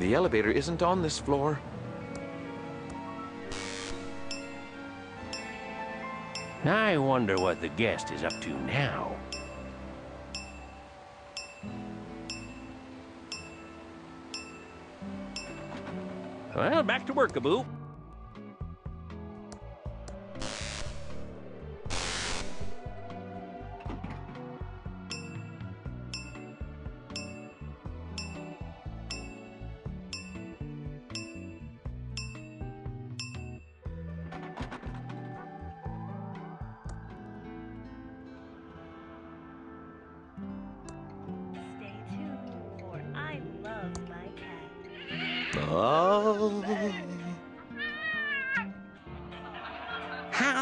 The elevator isn't on this floor. I wonder what the guest is up to now. Well, back to work, Abu.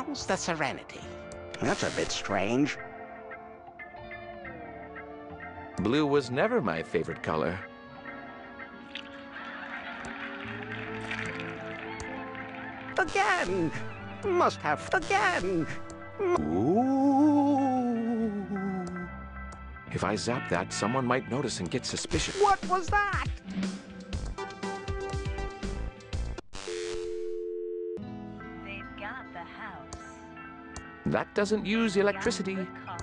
How's the Serenity? That's a bit strange. Blue was never my favorite color. Again! Must have again! Ooh. If I zap that, someone might notice and get suspicious. What was that? That doesn't use electricity. Got the car.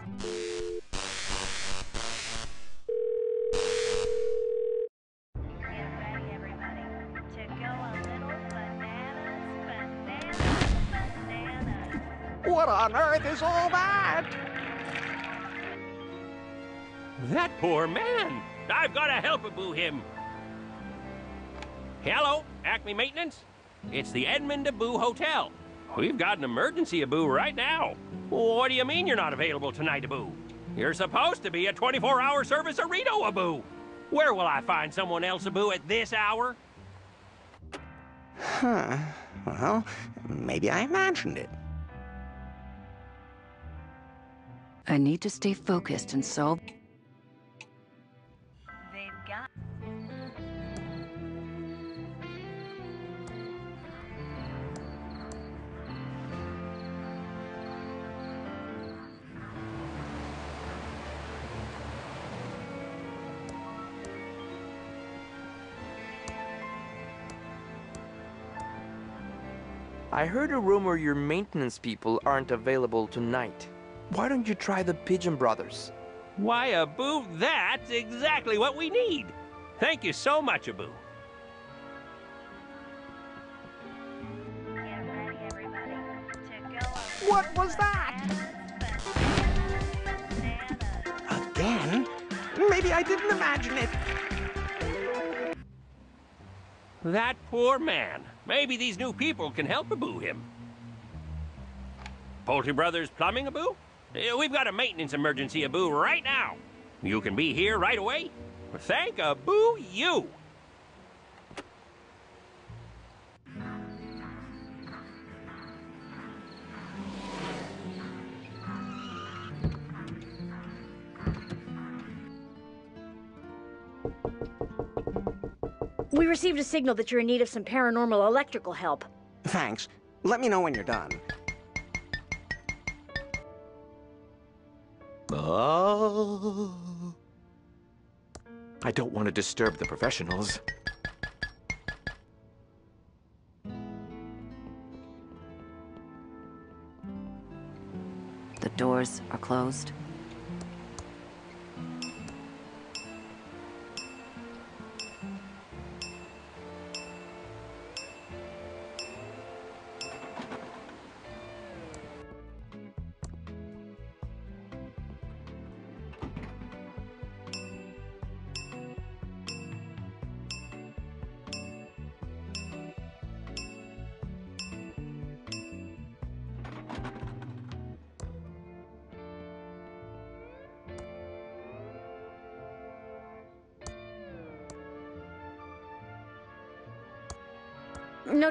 Get ready, everybody, to go a little bananas, bananas, bananas. What on earth is all that? That poor man! I've got to help Abu him. Hello, Acme Maintenance? It's the Edmund Abu Hotel. We've got an emergency Abu right now. What do you mean you're not available tonight, Abu? You're supposed to be a 24-hour service Arito Abu. Where will I find someone else Abu at this hour? Huh. Well, maybe I imagined it. I need to stay focused and solve. I heard a rumor your maintenance people aren't available tonight. Why don't you try the Pigeon Brothers? Why, Abu, that's exactly what we need. Thank you so much, Abu. Get ready, everybody, to go a What was that? bananas, bananas. Again? Maybe I didn't imagine it. That poor man. Maybe these new people can help Abu him. Poultry Brothers Plumbing, Abu? We've got a maintenance emergency, Abu, right now. You can be here right away. Thank Abu you. We received a signal that you're in need of some paranormal electrical help. Thanks. Let me know when you're done. Oh. I don't want to disturb the professionals. The doors are closed.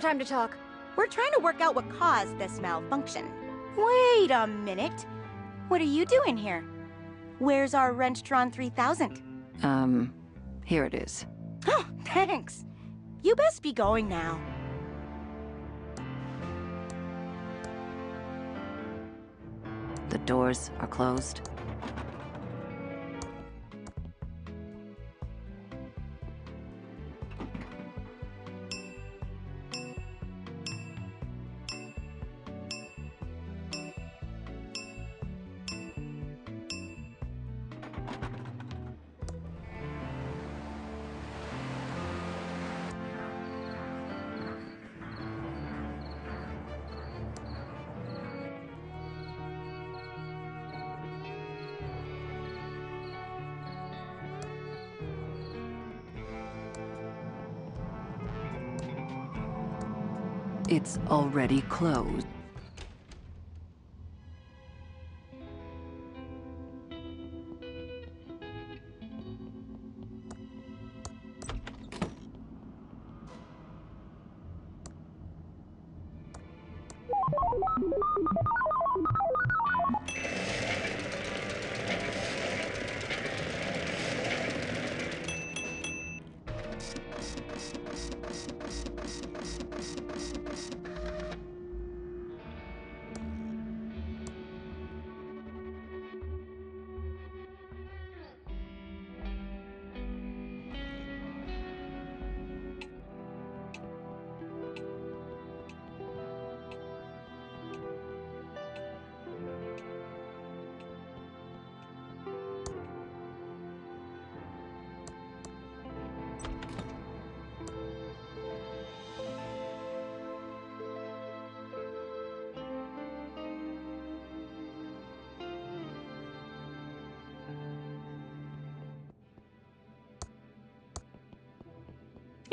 Time to talk. We're trying to work out what caused this malfunction. Wait a minute. What are you doing here? Where's our Rentron 3000? Um, here it is. Oh, thanks. You best be going now. The doors are closed. It's already closed.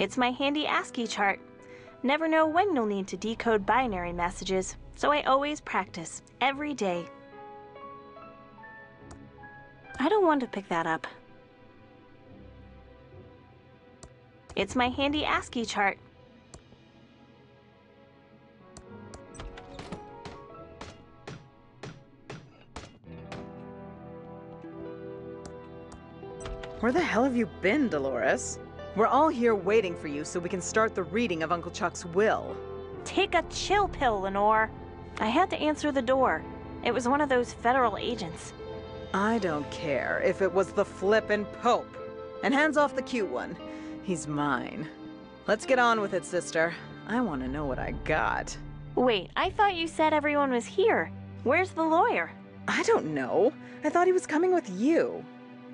It's my handy ASCII chart. Never know when you'll need to decode binary messages, so I always practice, every day. I don't want to pick that up. It's my handy ASCII chart. Where the hell have you been, Dolores? We're all here waiting for you so we can start the reading of Uncle Chuck's will. Take a chill pill, Lenore. I had to answer the door. It was one of those federal agents. I don't care if it was the flippin' Pope. And hands off the cute one. He's mine. Let's get on with it, sister. I want to know what I got. Wait, I thought you said everyone was here. Where's the lawyer? I don't know. I thought he was coming with you.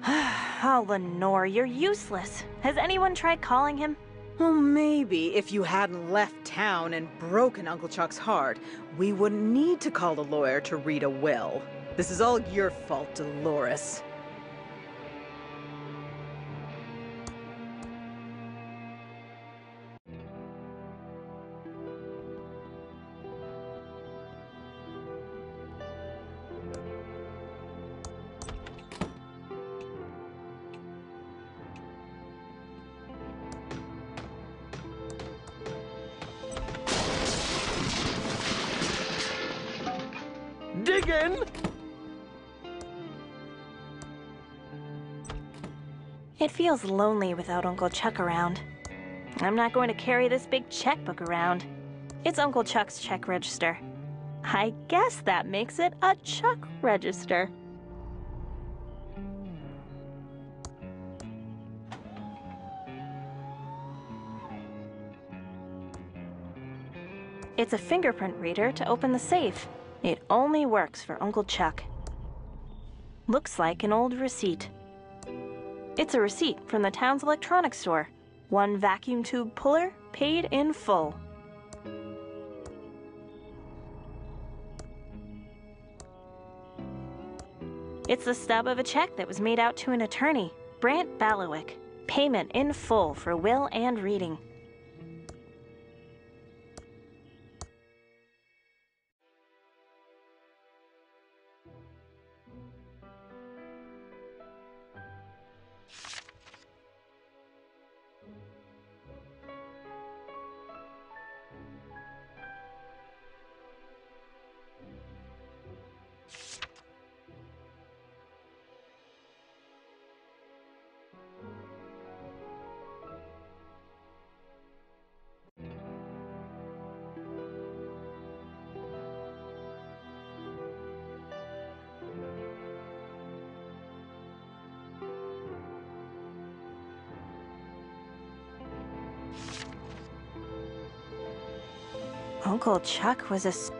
oh, Lenore, you're useless. Has anyone tried calling him? Well, maybe if you hadn't left town and broken Uncle Chuck's heart, we wouldn't need to call a lawyer to read a will. This is all your fault, Dolores. Diggin'! It feels lonely without Uncle Chuck around. I'm not going to carry this big checkbook around. It's Uncle Chuck's check register. I guess that makes it a Chuck register. It's a fingerprint reader to open the safe. It only works for Uncle Chuck. Looks like an old receipt. It's a receipt from the town's electronics store. One vacuum tube puller, paid in full. It's the stub of a check that was made out to an attorney, Brant Ballowick. Payment in full for will and reading. Uncle Chuck was a.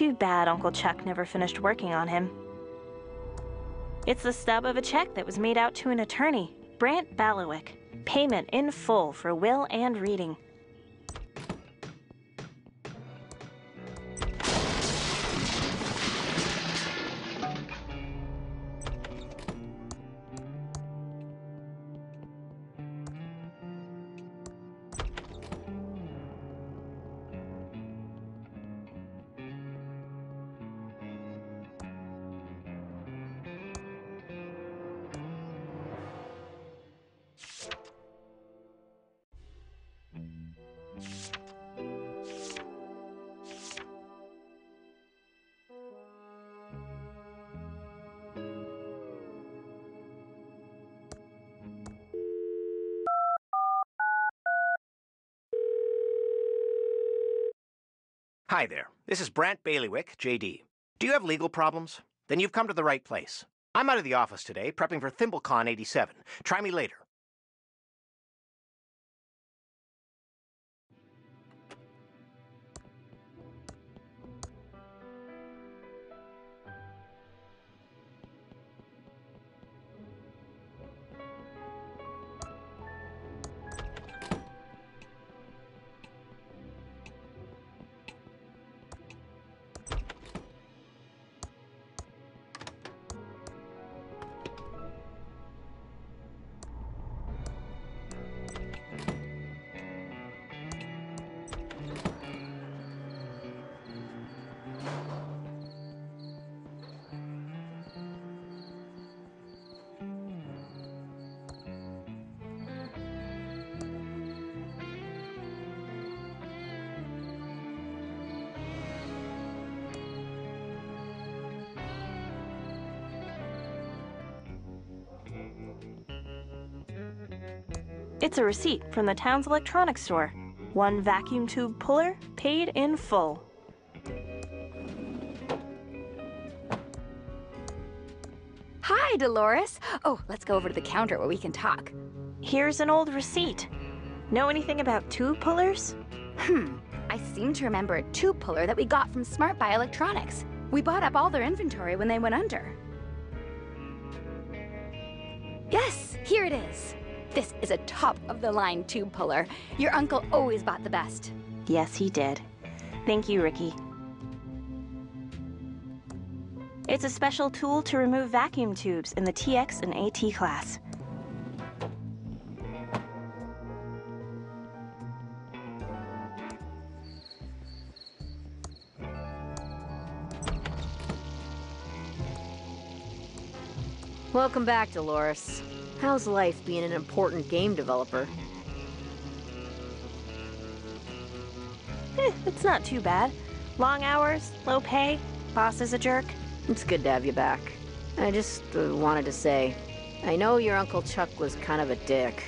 Too bad Uncle Chuck never finished working on him. It's the stub of a check that was made out to an attorney, Brant Balawick. Payment in full for will and reading. Hi there. This is Brant Bailiwick, JD. Do you have legal problems? Then you've come to the right place. I'm out of the office today, prepping for ThimbleCon 87. Try me later. It's a receipt from the town's electronics store. One vacuum tube puller, paid in full. Hi, Dolores. Oh, let's go over to the counter where we can talk. Here's an old receipt. Know anything about tube pullers? Hmm. I seem to remember a tube puller that we got from Smart Buy Electronics. We bought up all their inventory when they went under. Yes, here it is. This is a top-of-the-line tube puller. Your uncle always bought the best. Yes, he did. Thank you, Ricky. It's a special tool to remove vacuum tubes in the TX and AT class. Welcome back, Dolores. How's life being an important game developer? Eh, it's not too bad. Long hours, low pay, boss is a jerk. It's good to have you back. I just uh, wanted to say, I know your Uncle Chuck was kind of a dick.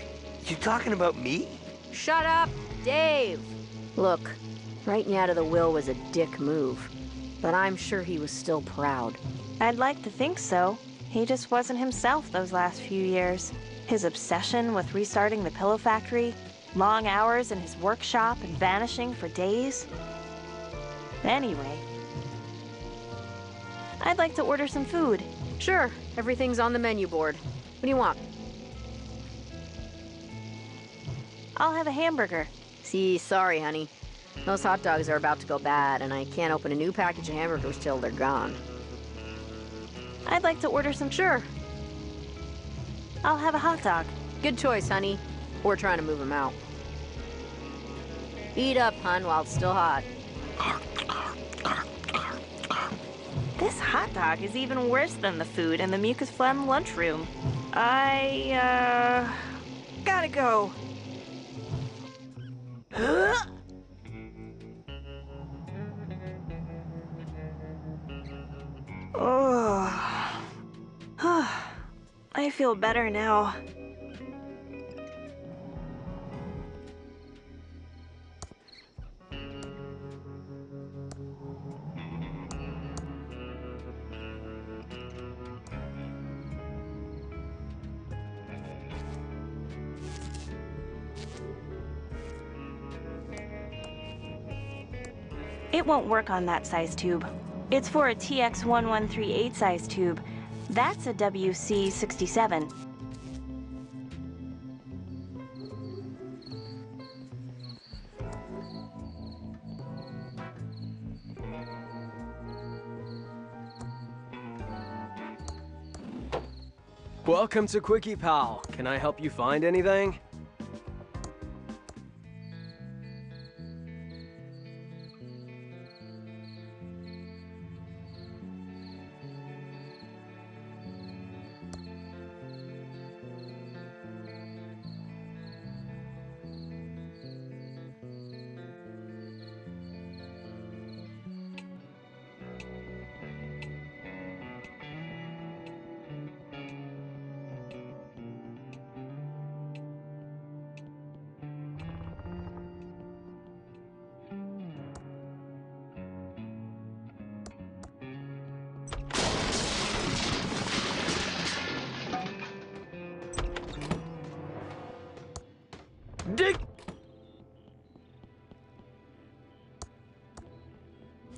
You talking about me? Shut up, Dave! Look, writing you out of the will was a dick move, but I'm sure he was still proud. I'd like to think so. He just wasn't himself those last few years. His obsession with restarting the pillow factory, long hours in his workshop and vanishing for days. Anyway, I'd like to order some food. Sure, everything's on the menu board. What do you want? I'll have a hamburger. See, sorry, honey. Those hot dogs are about to go bad, and I can't open a new package of hamburgers till they're gone. I'd like to order some. Sure. I'll have a hot dog. Good choice, honey. We're trying to move them out. Eat up, hun, while it's still hot. This hot dog is even worse than the food in the mucus phlegm lunchroom. I, uh, gotta go. Oh. I feel better now. It won't work on that size tube. It's for a TX1138 size tube. That's a WC67. Welcome to Quickie Pal. Can I help you find anything?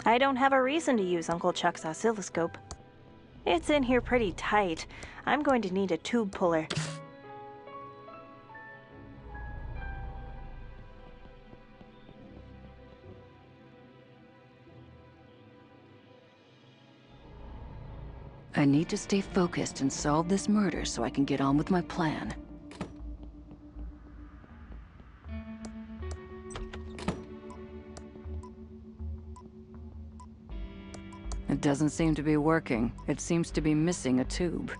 I don't have a reason to use Uncle Chuck's oscilloscope. It's in here pretty tight. I'm going to need a tube puller. I need to stay focused and solve this murder so I can get on with my plan. It doesn't seem to be working. It seems to be missing a tube.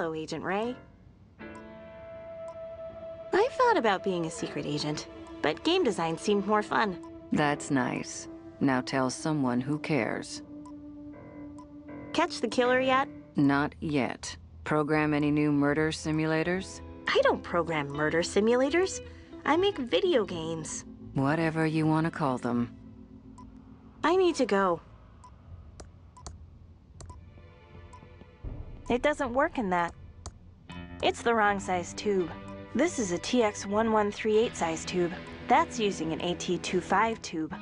Hello, Agent Ray. I thought about being a secret agent, but game design seemed more fun. That's nice. Now tell someone who cares. Catch the killer yet? Not yet. Program any new murder simulators? I don't program murder simulators. I make video games. Whatever you want to call them. I need to go. It doesn't work in that. It's the wrong size tube. This is a TX1138 size tube. That's using an AT25 tube.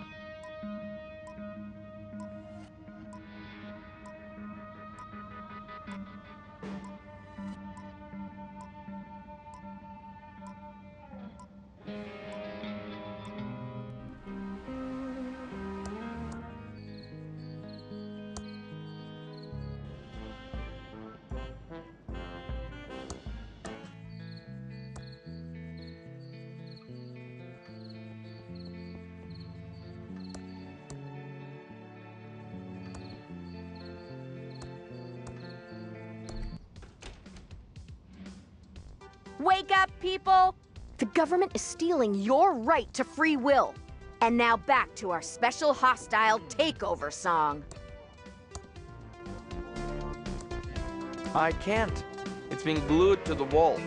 Wake up, people! The government is stealing your right to free will. And now back to our special hostile takeover song. I can't. It's been glued to the wall.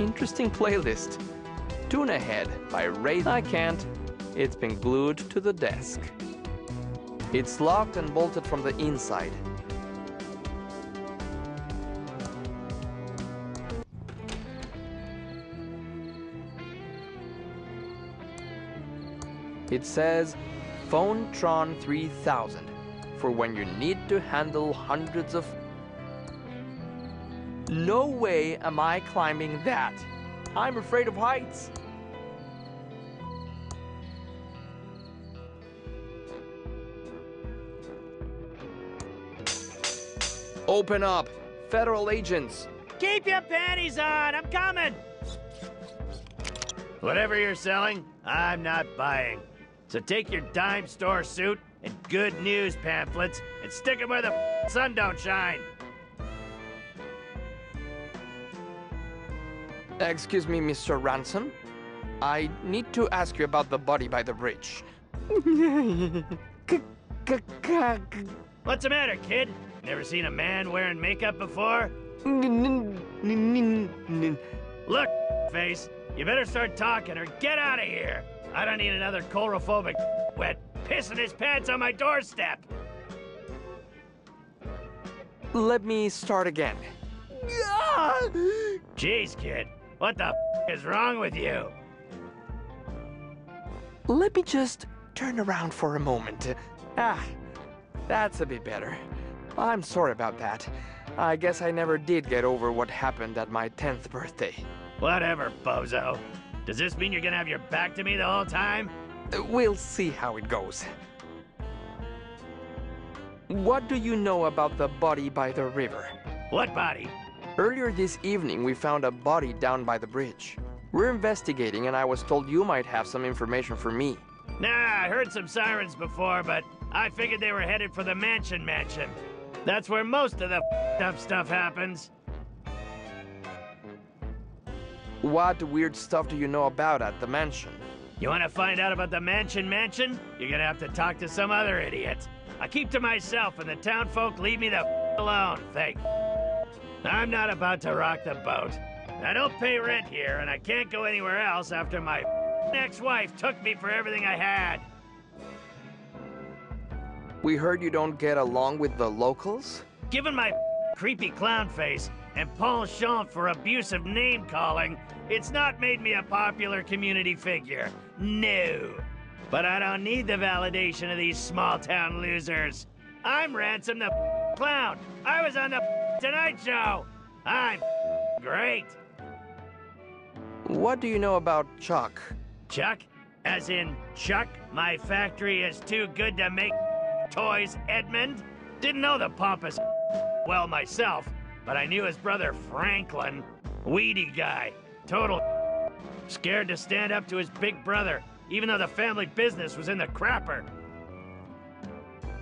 Interesting playlist. Tune Ahead by Ray. I can't. It's been glued to the desk. It's locked and bolted from the inside. It says Phonetron 3000 for when you need to handle hundreds of... No way am I climbing that. I'm afraid of heights. Open up! Federal agents! Keep your panties on! I'm coming! Whatever you're selling, I'm not buying. So take your dime store suit and good news pamphlets and stick them where the sun don't shine. Excuse me, Mr. Ransom. I need to ask you about the body by the bridge. What's the matter, kid? Never seen a man wearing makeup before? Look, face, you better start talking or get out of here. I don't need another coulrophobic wet pissing his pants on my doorstep. Let me start again. Jeez, kid, what the is wrong with you? Let me just turn around for a moment. Ah, that's a bit better. I'm sorry about that. I guess I never did get over what happened at my 10th birthday. Whatever, bozo. Does this mean you're gonna have your back to me the whole time? Uh, we'll see how it goes. What do you know about the body by the river? What body? Earlier this evening, we found a body down by the bridge. We're investigating, and I was told you might have some information for me. Nah, I heard some sirens before, but I figured they were headed for the Mansion Mansion. That's where most of the up stuff happens. What weird stuff do you know about at the mansion? You want to find out about the Mansion Mansion? You're gonna have to talk to some other idiot. I keep to myself, and the town folk leave me the alone, thank. I'm not about to rock the boat. I don't pay rent here, and I can't go anywhere else after my ex-wife took me for everything I had. We heard you don't get along with the locals? Given my creepy clown face and Paul penchant for abusive name-calling, it's not made me a popular community figure. No. But I don't need the validation of these small-town losers. I'm Ransom the Clown. I was on the Tonight Show. I'm great. What do you know about Chuck? Chuck? As in, Chuck, my factory is too good to make toys, Edmund? Didn't know the pompous well myself, but I knew his brother Franklin. Weedy guy. Total scared to stand up to his big brother, even though the family business was in the crapper.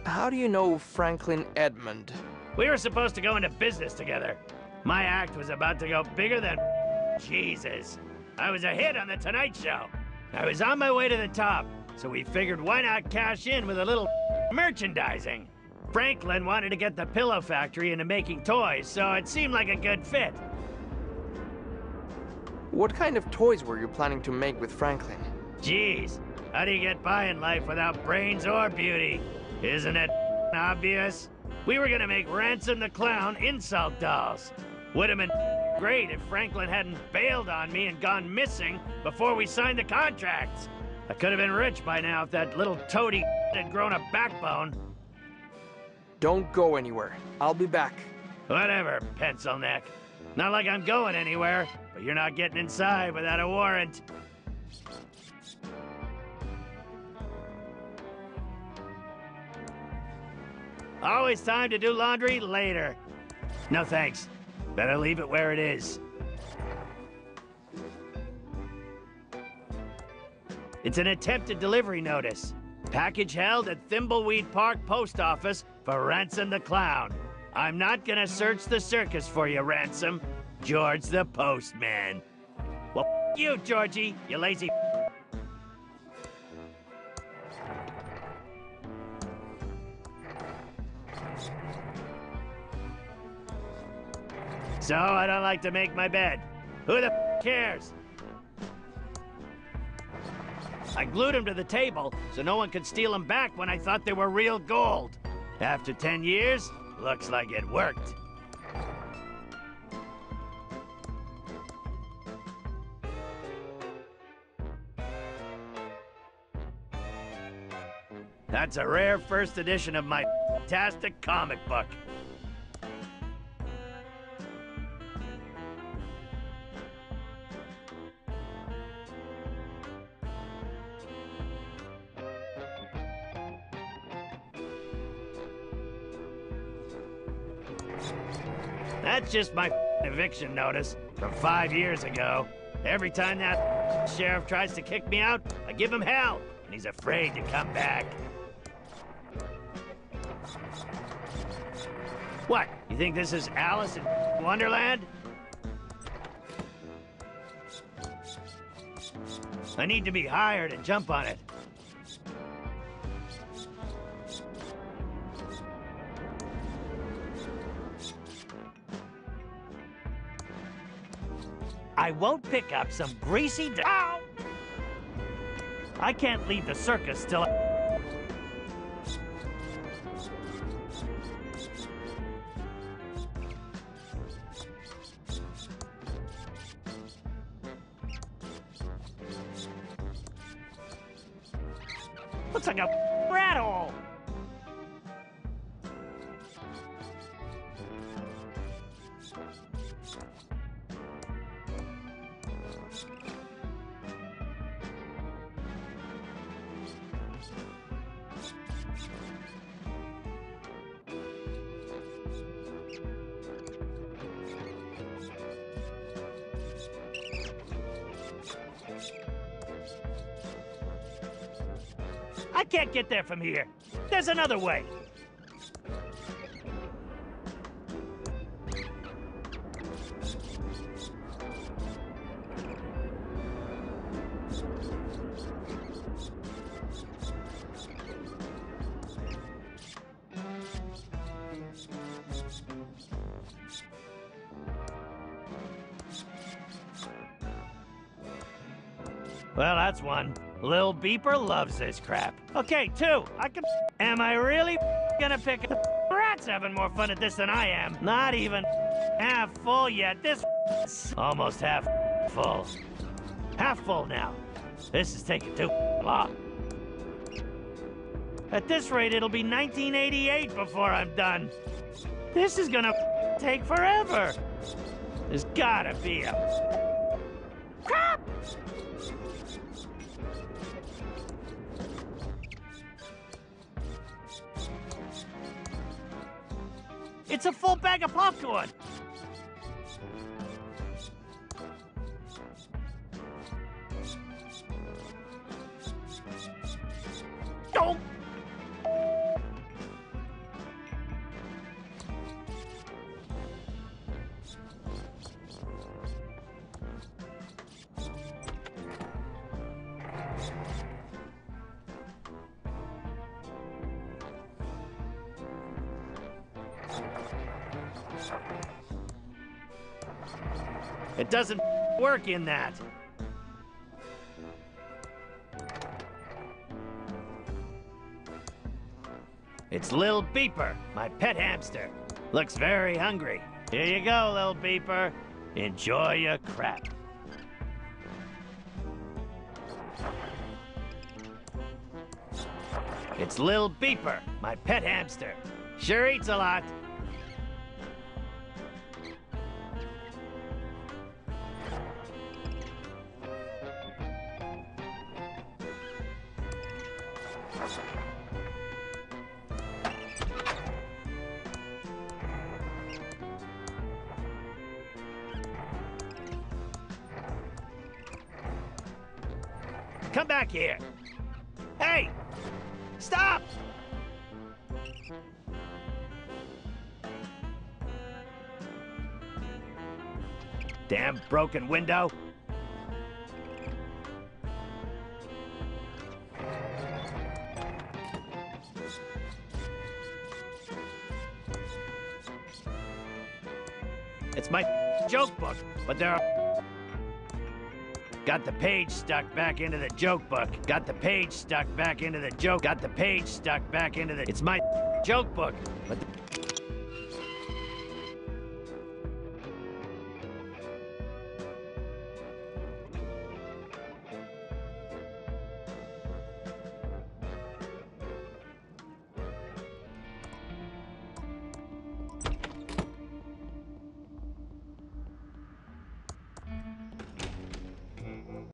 How do you know Franklin Edmund? We were supposed to go into business together. My act was about to go bigger than Jesus. I was a hit on The Tonight Show. I was on my way to the top, so we figured why not cash in with a little merchandising. Franklin wanted to get the pillow factory into making toys, so it seemed like a good fit. What kind of toys were you planning to make with Franklin? Jeez, how do you get by in life without brains or beauty? Isn't it obvious? We were gonna make Ransom the Clown insult dolls. Would have been great if Franklin hadn't bailed on me and gone missing before we signed the contracts. I could have been rich by now if that little toady had grown a backbone. Don't go anywhere. I'll be back. Whatever, pencil neck. Not like I'm going anywhere, but you're not getting inside without a warrant. Always time to do laundry later. No thanks. Better leave it where it is. It's an attempted delivery notice. Package held at Thimbleweed Park Post Office for Ransom the Clown. I'm not gonna search the circus for you, Ransom. George the Postman. Well, you, Georgie, you lazy So I don't like to make my bed. Who the cares? I glued them to the table so no one could steal them back when I thought they were real gold. After 10 years, looks like it worked. That's a rare first edition of my fantastic comic book. Just my eviction notice from five years ago. Every time that sheriff tries to kick me out, I give him hell, and he's afraid to come back. What? You think this is Alice in Wonderland? I need to be hired and jump on it. I won't pick up some greasy Ow! I can't leave the circus till I... Looks like a rat hole! From here. There's another way. Well, that's one. Lil Beeper loves this crap. Okay, two. I can. Am I really gonna pick? Rat's having more fun at this than I am. Not even half full yet. This almost half full. Half full now. This is taking too long. At this rate, it'll be 1988 before I'm done. This is gonna take forever. There's gotta be a It's a full bag of popcorn! It doesn't work in that. It's Lil Beeper, my pet hamster. Looks very hungry. Here you go, Lil Beeper. Enjoy your crap. It's Lil Beeper, my pet hamster. Sure eats a lot. Come back here. Hey! Stop! Damn broken window. It's my joke book, but there are Got the page stuck back into the joke book. Got the page stuck back into the joke. Got the page stuck back into the. It's my joke book, but the